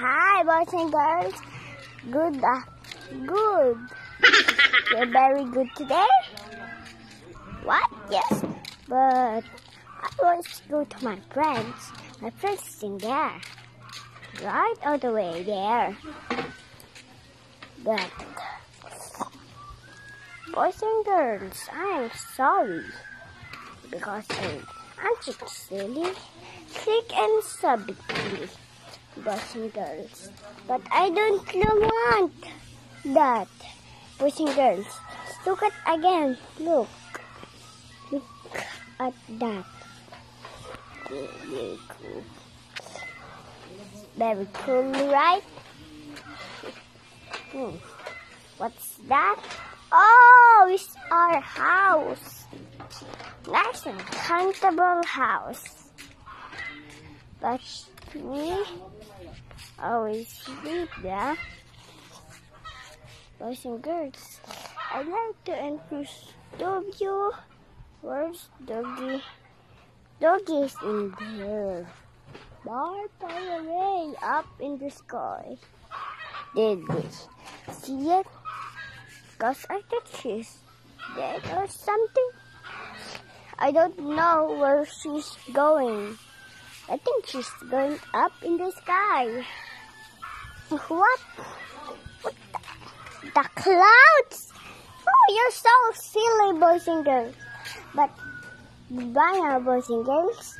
Hi, boys and girls. Good, uh, good. You're very good today. What? Yes, but I want to go to my friends. My friends sing there, right all the way there. But boys and girls, I'm sorry because I, I'm just silly. Click and sub it, please boys and girls. But I don't want that. Boys and girls, look at again. Look. Look at that. Very cool. Very cool, right? Hmm. What's that? Oh, it's our house. Nice and comfortable house. But we always sleep there. Boys and girls, I like to introduce W. Where's doggy? Doggy's in there. Far, far away, up in the sky. Did we see it? Cause I thought she's dead or something. I don't know where she's going. I think she's going up in the sky. What? What the, the clouds? Oh, you're so silly, boys and girls. But bye now, boys and girls.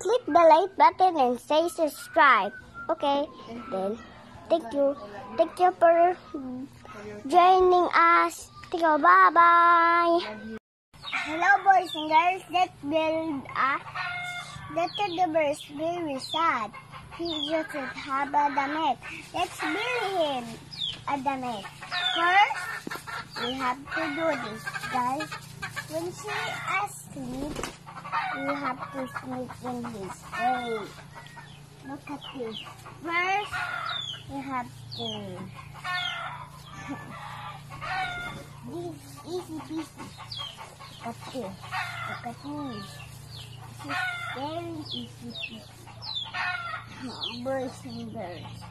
Click the like button and say subscribe. Okay, then thank you. Thank you for joining us. Thank you. Bye bye. Hello, boys and girls. Let's build a teddy bear is very sad. He doesn't have a damit. Let's build him a damit. First, we have to do this, guys. When she asleep, we have to sleep in his face. Look at this. First, we have to... this easy peasy. This. Look at me. Very easy peasy. Boys and girls.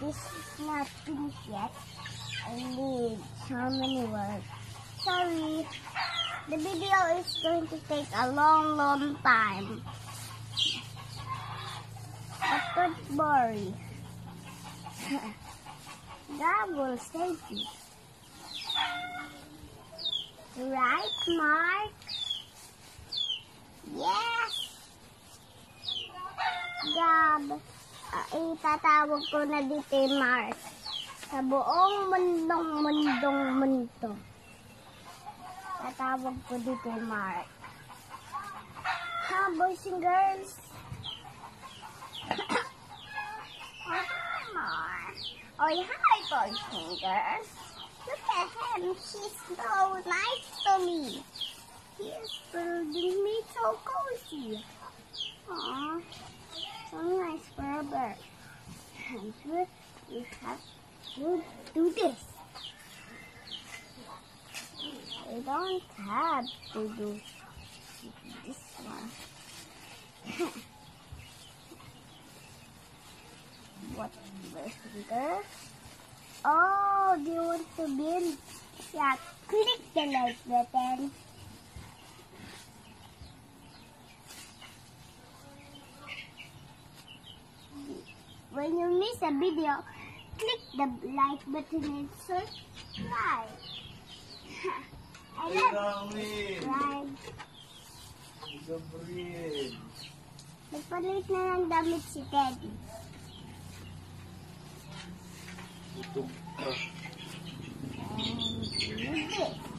This is not finished yet. I need so many words. Sorry. The video is going to take a long, long time. But don't worry. God will save you. Right, Mark? Yes! Gab, uh, itatawag ko na dito Mars. Sa buong mundong mundong mundo. Tatawag ko dito Mars. Ha, boys and girls? Oh, hi, boys and girls. Look at him. He's so nice to me. He is building me so cozy. Aww, so nice for a bird. And we we have to do this. We don't have to do this one. what messenger? Oh, do you want to build? Yeah, click the like button. When you miss a video, click the like button and subscribe. I love subscribe. Gabriel. Nagpalit na ng damit si Teddy. Ito. And hindi.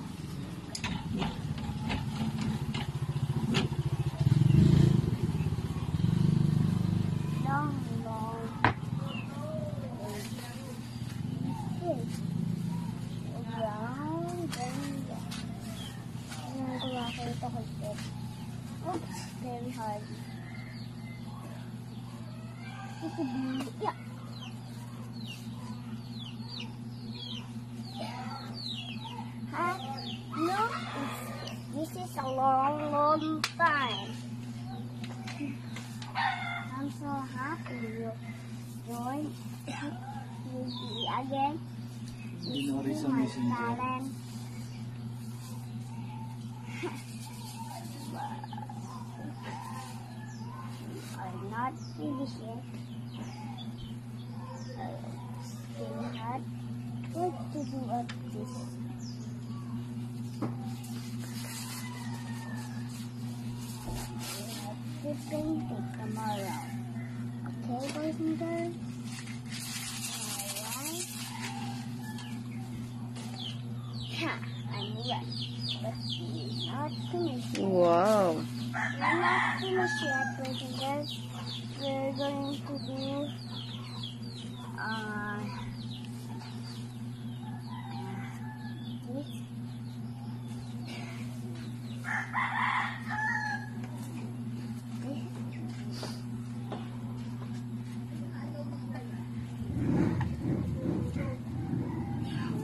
This yeah. No, this is a long, long time. I'm so happy you, you going again. Na rin sa my talent. I'm not. I still not this. Different tomorrow. Okay, boys and girls? Alright. Ha, I'm ready. Wow. We're not finished yet, boys and girls. We're going to do uh, this.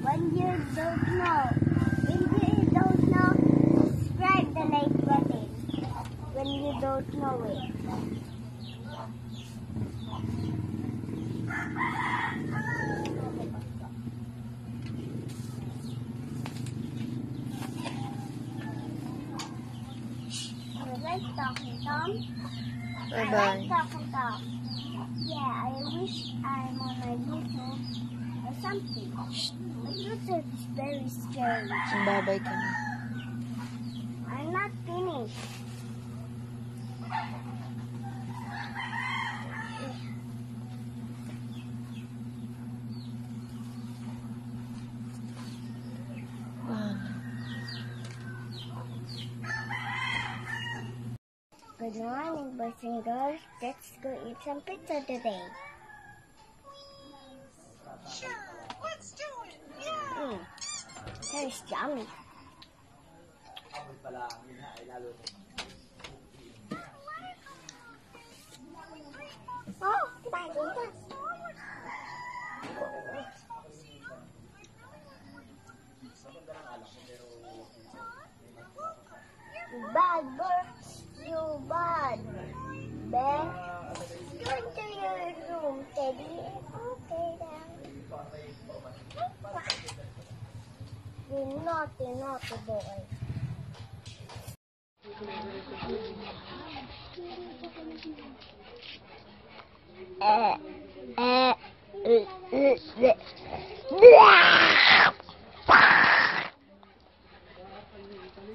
When you don't know, if you don't know, subscribe the like button. When you don't know it. Like talking Tom? I like talking Tom. Yeah, I wish I'm on my YouTube or something. Is very scary. Bye-bye ka na. I'm not finished. Good morning, boys and girls. Let's go eat some pizza today. Tastes yummy. Oh, bagay Bad girls, you bad. Ben, go into your room, Teddy. naughty, naughty boy. Uh, uh, uh, uh,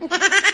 uh.